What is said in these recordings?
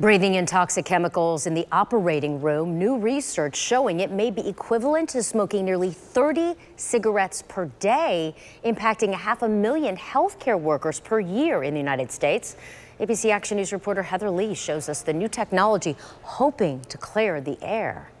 Breathing in toxic chemicals in the operating room, new research showing it may be equivalent to smoking nearly 30 cigarettes per day, impacting a half a million healthcare workers per year in the United States. ABC Action News reporter Heather Lee shows us the new technology hoping to clear the air.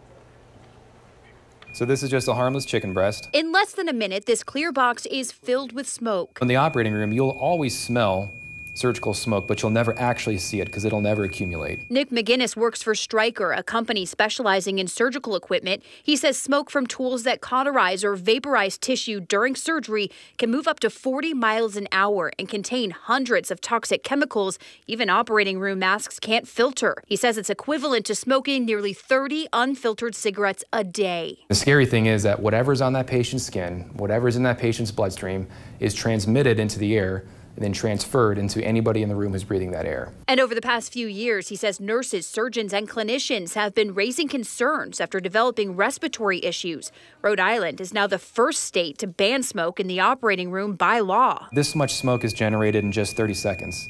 So this is just a harmless chicken breast. In less than a minute, this clear box is filled with smoke. In the operating room, you'll always smell surgical smoke, but you'll never actually see it because it'll never accumulate. Nick McGinnis works for Stryker, a company specializing in surgical equipment. He says smoke from tools that cauterize or vaporize tissue during surgery can move up to 40 miles an hour and contain hundreds of toxic chemicals even operating room masks can't filter. He says it's equivalent to smoking nearly 30 unfiltered cigarettes a day. The scary thing is that whatever's on that patient's skin, whatever's in that patient's bloodstream, is transmitted into the air and then transferred into anybody in the room who's breathing that air. And over the past few years, he says nurses, surgeons, and clinicians have been raising concerns after developing respiratory issues. Rhode Island is now the first state to ban smoke in the operating room by law. This much smoke is generated in just 30 seconds.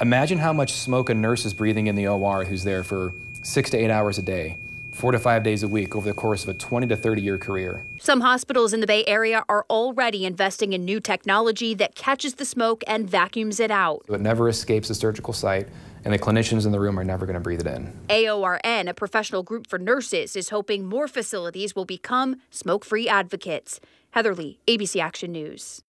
Imagine how much smoke a nurse is breathing in the OR who's there for six to eight hours a day four to five days a week over the course of a 20 to 30 year career. Some hospitals in the Bay Area are already investing in new technology that catches the smoke and vacuums it out. It never escapes the surgical site, and the clinicians in the room are never going to breathe it in. AORN, a professional group for nurses, is hoping more facilities will become smoke free advocates. Heather Lee, ABC Action News.